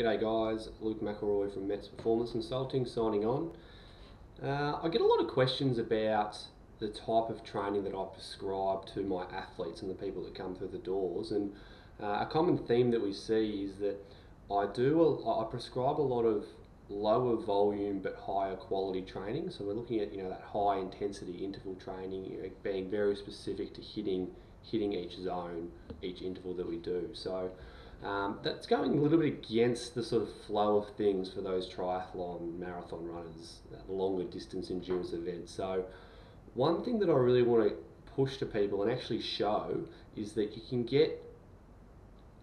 G'day guys, Luke McElroy from Mets Performance Consulting signing on. Uh, I get a lot of questions about the type of training that I prescribe to my athletes and the people that come through the doors and uh, a common theme that we see is that I do a, I prescribe a lot of lower volume but higher quality training. So we're looking at you know that high intensity interval training, you know, being very specific to hitting hitting each zone, each interval that we do. So um, that's going a little bit against the sort of flow of things for those triathlon marathon runners, longer distance endurance events. So one thing that I really want to push to people and actually show is that you can get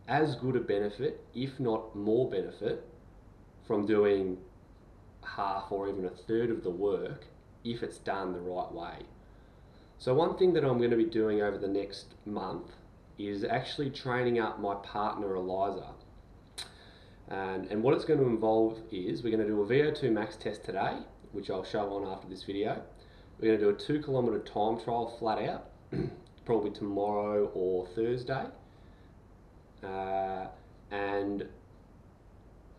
as good a benefit, if not more benefit, from doing half or even a third of the work if it's done the right way. So one thing that I'm going to be doing over the next month is actually training up my partner Eliza. And, and what it's going to involve is we're going to do a VO2 max test today, which I'll show on after this video. We're going to do a two kilometre time trial flat out, probably tomorrow or Thursday. Uh, and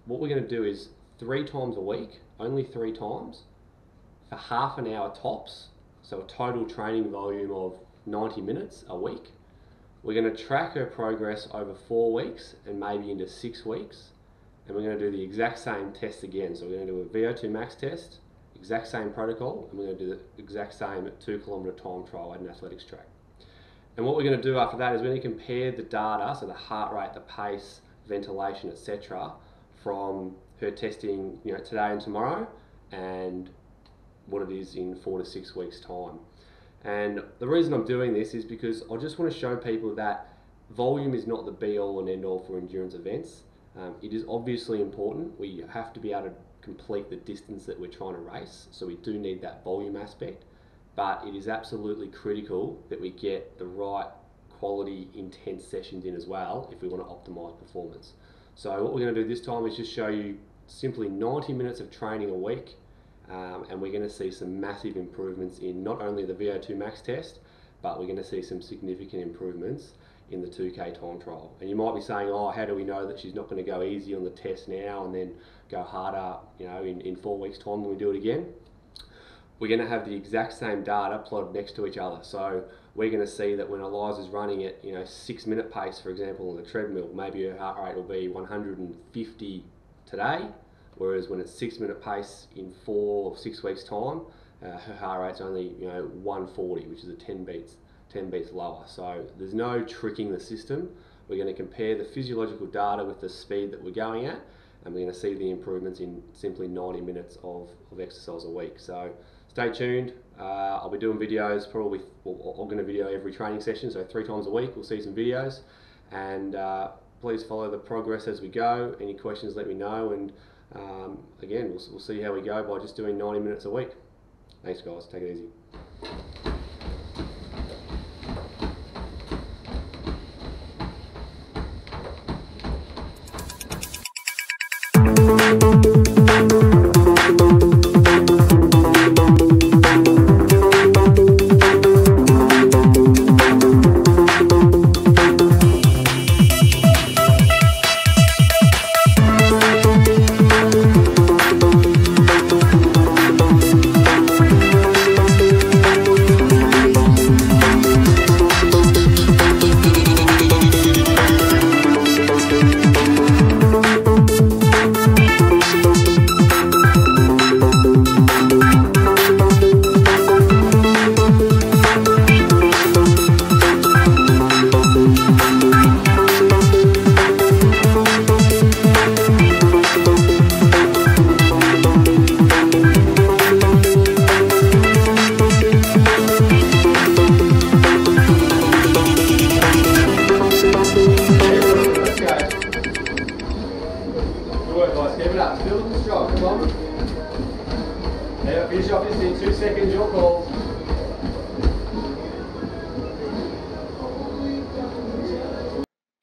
what we're going to do is three times a week, only three times, for half an hour tops, so a total training volume of 90 minutes a week. We're going to track her progress over four weeks and maybe into six weeks. And we're going to do the exact same test again. So we're going to do a VO2 max test, exact same protocol, and we're going to do the exact same two kilometre time trial at an athletics track. And what we're going to do after that is we're going to compare the data, so the heart rate, the pace, ventilation, etc., from her testing, you know, today and tomorrow, and what it is in four to six weeks' time. And the reason I'm doing this is because I just want to show people that volume is not the be all and end all for endurance events. Um, it is obviously important. We have to be able to complete the distance that we're trying to race, so we do need that volume aspect. But it is absolutely critical that we get the right quality, intense sessions in as well if we want to optimize performance. So what we're going to do this time is just show you simply 90 minutes of training a week um, and we're going to see some massive improvements in not only the VO2 max test, but we're going to see some significant improvements in the 2K time trial. And you might be saying, oh, how do we know that she's not going to go easy on the test now and then go harder, you know, in, in four weeks' time when we do it again? We're going to have the exact same data plotted next to each other. So we're going to see that when Eliza's running at, you know, six minute pace, for example, on the treadmill, maybe her heart rate will be 150 today, Whereas when it's six minute pace in four or six weeks time, uh, her heart rate's only you know 140, which is a 10 beats 10 beats lower. So there's no tricking the system. We're going to compare the physiological data with the speed that we're going at, and we're going to see the improvements in simply 90 minutes of, of exercise a week. So stay tuned. Uh, I'll be doing videos probably. Well, I'm going to video every training session, so three times a week we'll see some videos, and uh, please follow the progress as we go. Any questions, let me know, and um, again, we'll, we'll see how we go by just doing 90 minutes a week. Thanks, guys. Take it easy.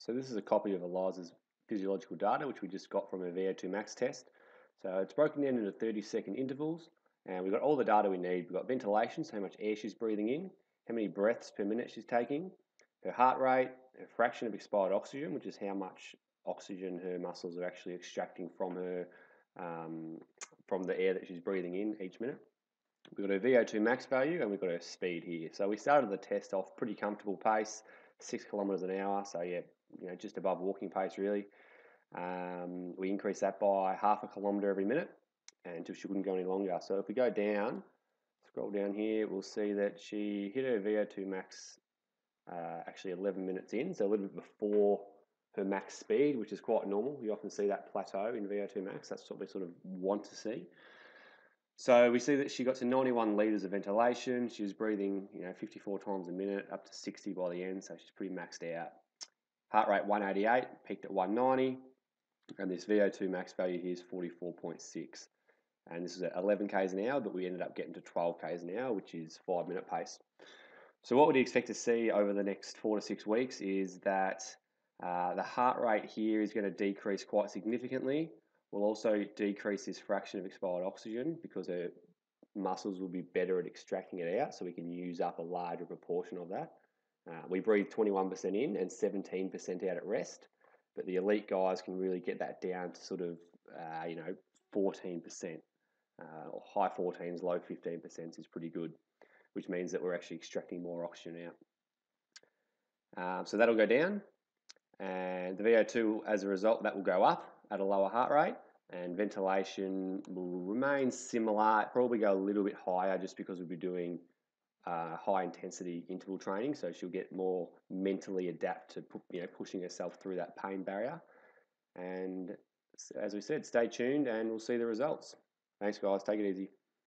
So this is a copy of Eliza's physiological data, which we just got from a VO2 max test. So it's broken down into 30 second intervals, and we've got all the data we need. We've got ventilation, so how much air she's breathing in, how many breaths per minute she's taking, her heart rate, her fraction of expired oxygen, which is how much oxygen her muscles are actually extracting from her um, from the air that she's breathing in each minute. We've got her VO2 max value and we've got her speed here. So we started the test off pretty comfortable pace, six kilometres an hour. So yeah, you know, just above walking pace really. Um, we increased that by half a kilometre every minute until she couldn't go any longer. So if we go down, scroll down here, we'll see that she hit her VO2 max uh, actually 11 minutes in, so a little bit before her max speed, which is quite normal. You often see that plateau in VO2 max. That's what we sort of want to see. So we see that she got to 91 litres of ventilation. She was breathing, you know, 54 times a minute, up to 60 by the end, so she's pretty maxed out. Heart rate 188, peaked at 190, and this VO2 max value here is 44.6. And this is at 11 k's an hour, but we ended up getting to 12 k's an hour, which is five minute pace. So what would you expect to see over the next four to six weeks is that uh, the heart rate here is going to decrease quite significantly. We'll also decrease this fraction of expired oxygen because her muscles will be better at extracting it out, so we can use up a larger proportion of that. Uh, we breathe 21% in and 17% out at rest, but the elite guys can really get that down to sort of, uh, you know, 14%. Uh, high 14s, low 15% is pretty good, which means that we're actually extracting more oxygen out. Um, so that'll go down, and the VO2, as a result, that will go up at a lower heart rate, and ventilation will remain similar, probably go a little bit higher just because we'll be doing uh, high intensity interval training, so she'll get more mentally adapt to you know pushing herself through that pain barrier. And as we said, stay tuned and we'll see the results. Thanks, guys. Take it easy.